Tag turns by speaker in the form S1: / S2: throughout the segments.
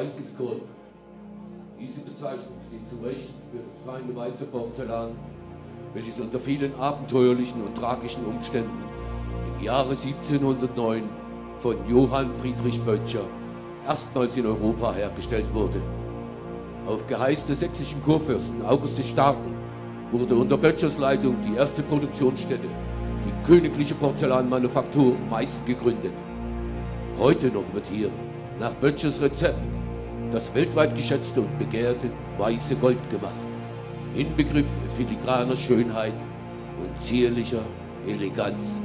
S1: Weißes Gold. Diese Bezeichnung steht zu Recht für das feine weiße Porzellan, welches unter vielen abenteuerlichen und tragischen Umständen im Jahre 1709 von Johann Friedrich Böttcher erstmals in Europa hergestellt wurde. Auf Geheiß des sächsischen Kurfürsten August des Starken wurde unter Böttchers Leitung die erste Produktionsstätte, die Königliche Porzellanmanufaktur Meißen gegründet. Heute noch wird hier nach Böttchers Rezept das weltweit geschätzte und begehrte weiße Gold gemacht. Inbegriff filigraner Schönheit und zierlicher Eleganz.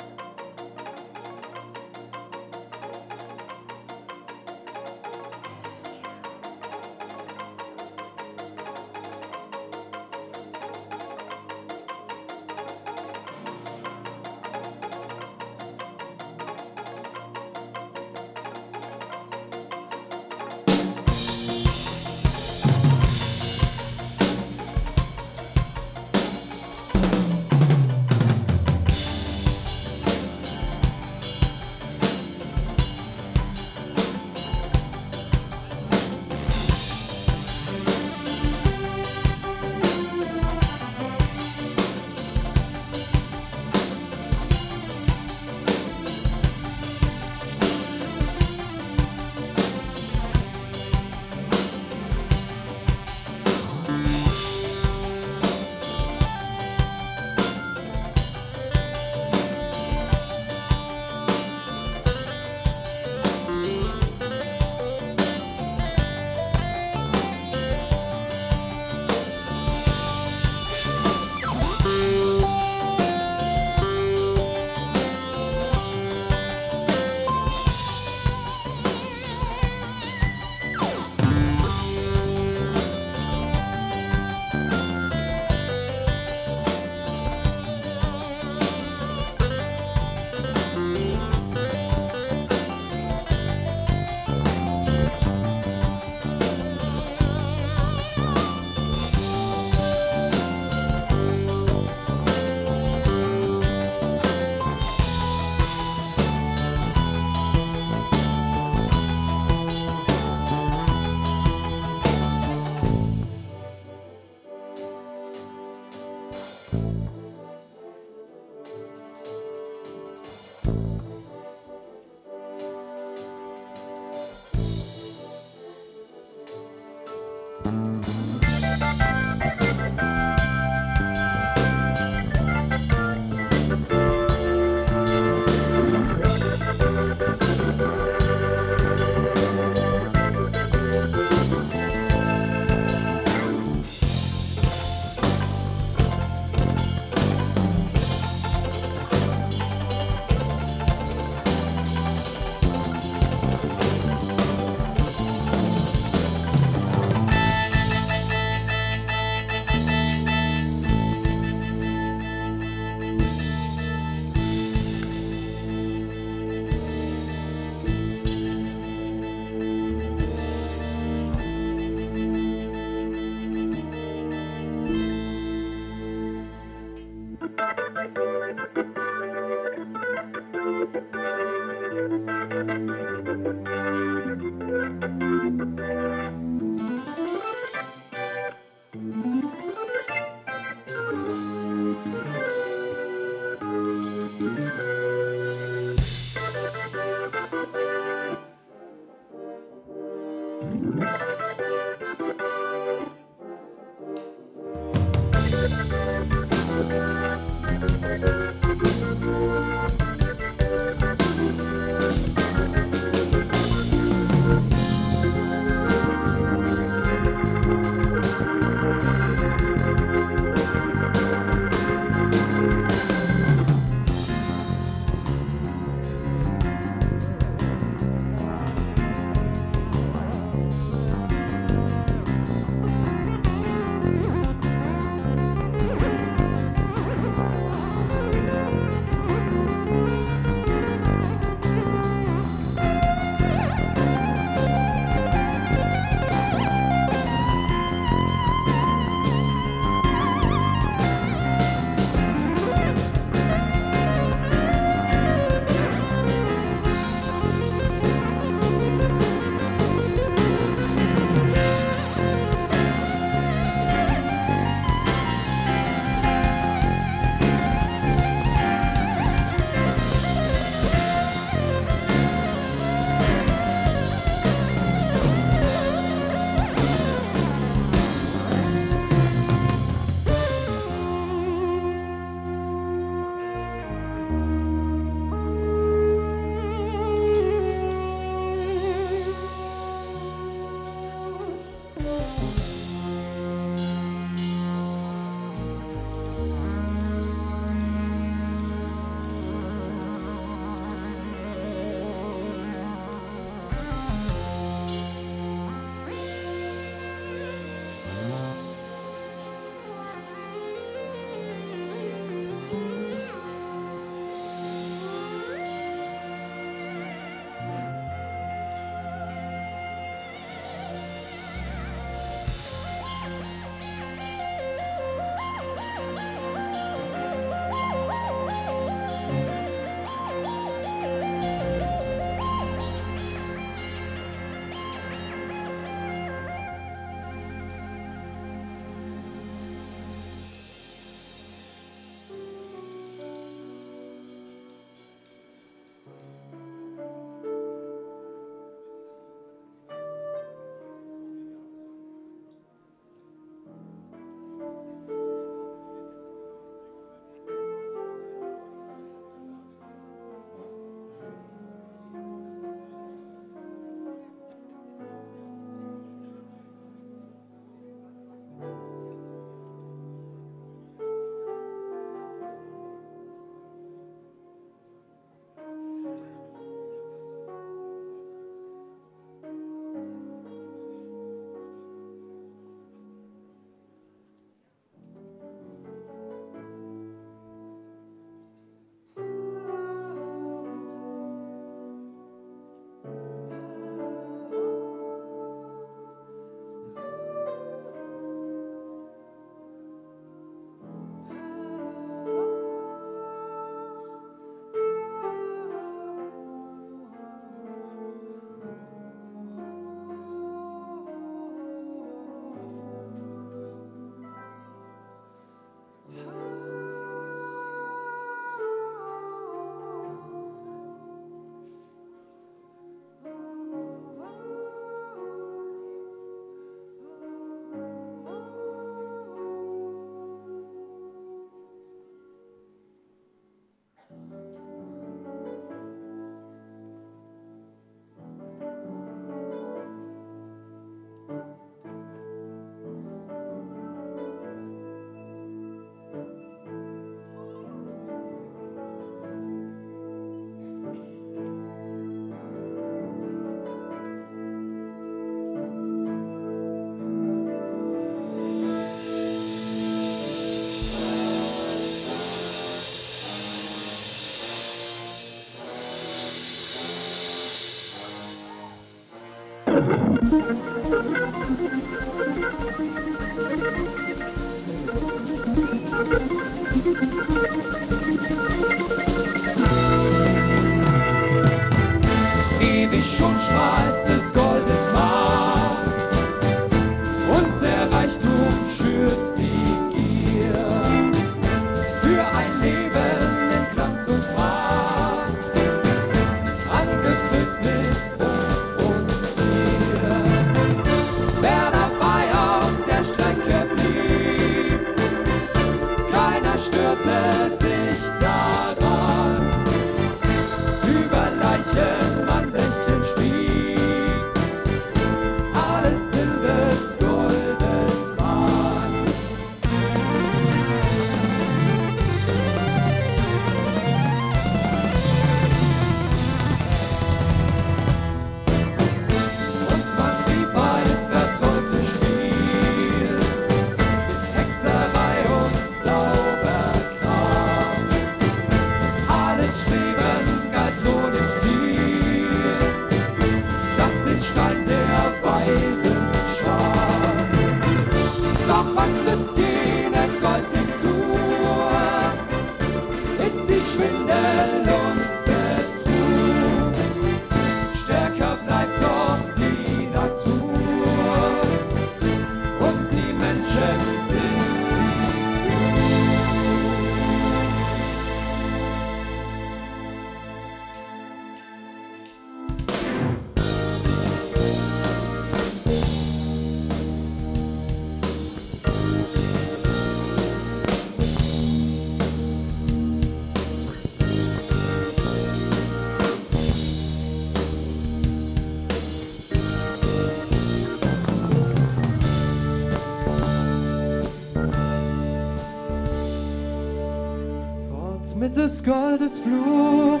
S2: Des Goldes Fluch,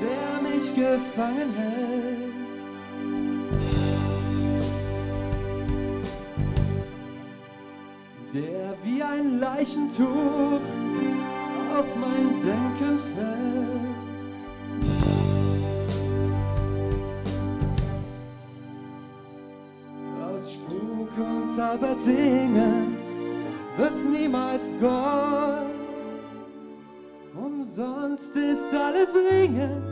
S2: der mich gefangen hält. Der wie ein Leichentuch auf mein Denken fällt. Aus Spuk und Zauberdingen wird niemals Gold. Umsonst ist alles Ringen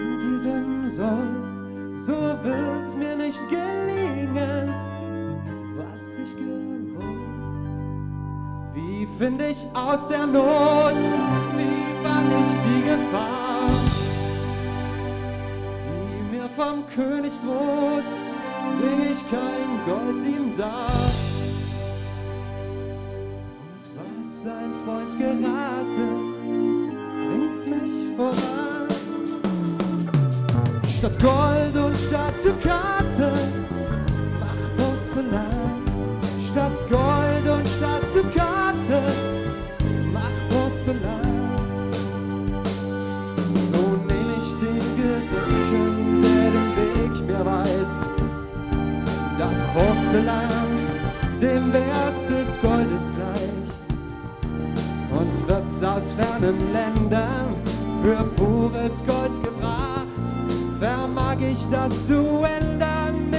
S2: in diesem Sold, so wird's mir nicht gelingen, was ich gewollt. Wie finde ich aus der Not, wie wann ich die Gefahr, die mir vom König droht, bring ich kein Gold ihm dar. Voran. Statt Gold und statt Dukaten, mach Porzellan. Statt Gold und statt Dukaten, mach Porzellan. So nehm ich den Gedanken, der den Weg mir weist. Das Porzellan dem Wert des Goldes gleicht und wird's aus fernen Ländern für pures Gold gebracht. Vermag ich das zu ändern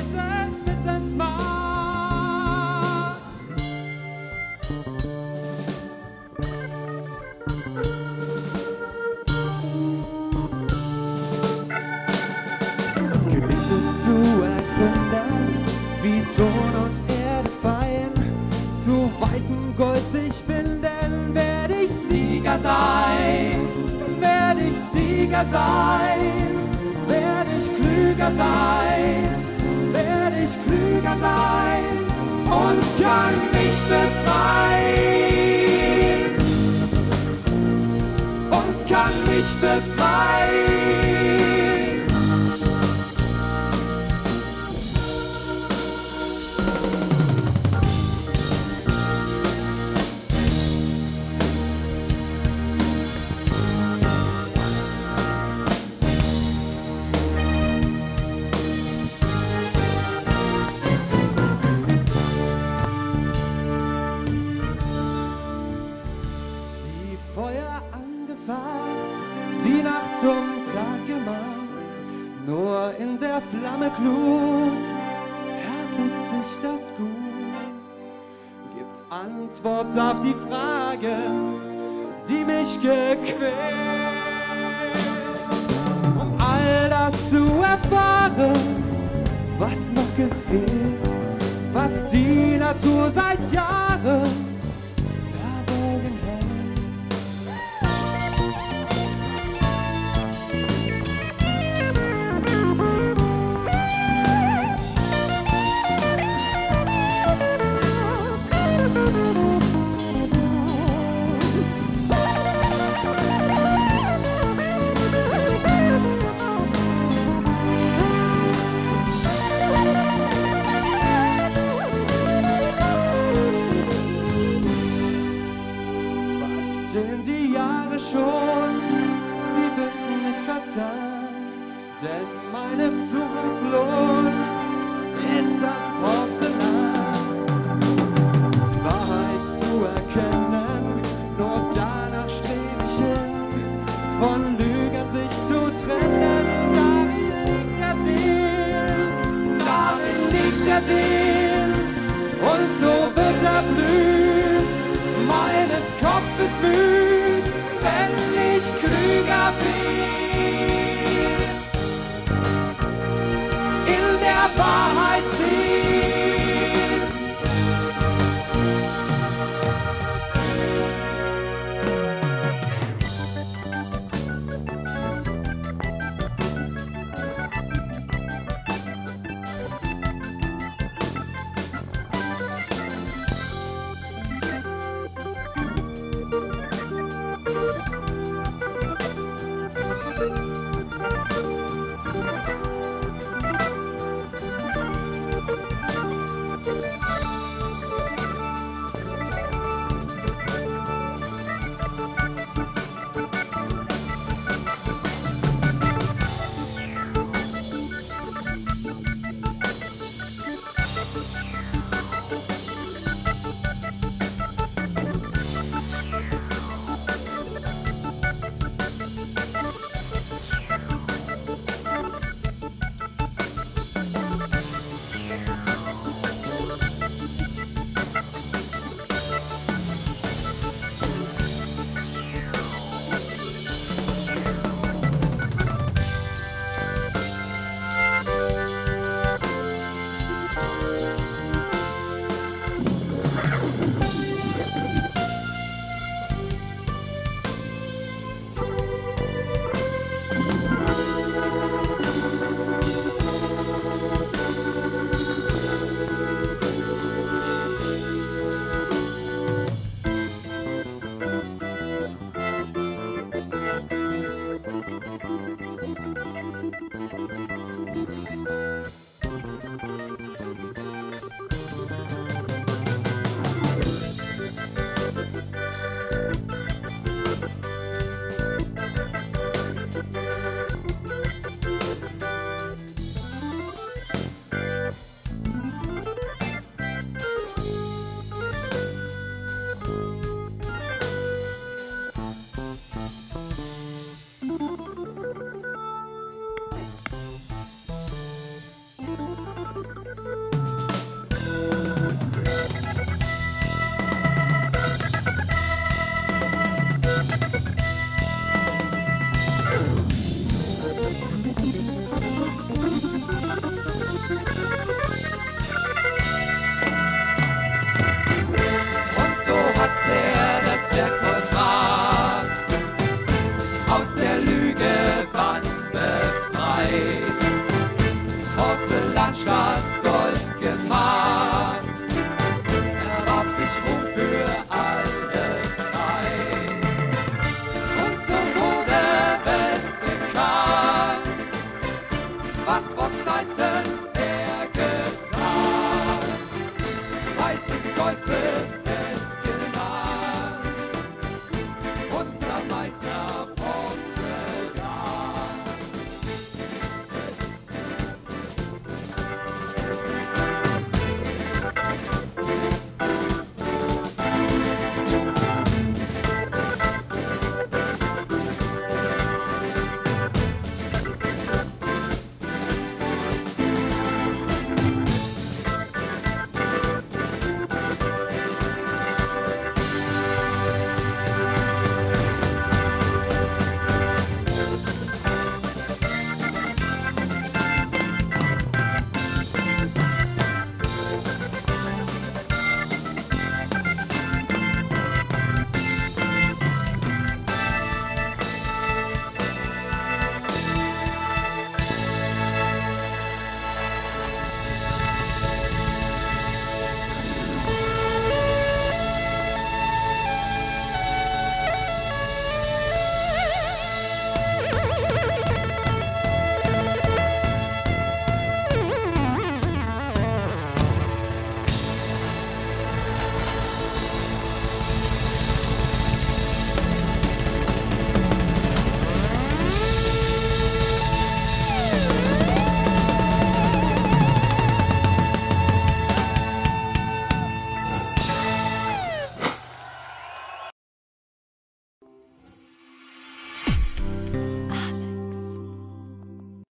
S2: Sieger sein, werde ich klüger sein, werde ich klüger sein. Und kann mich befreien. Und kann mich befreien. Zum Tag gemacht, nur in der Flamme glut das gut? Gibt Antwort auf die Frage, die mich gequält. Um all das zu erfahren, was noch gefehlt, was die Natur seit Jahren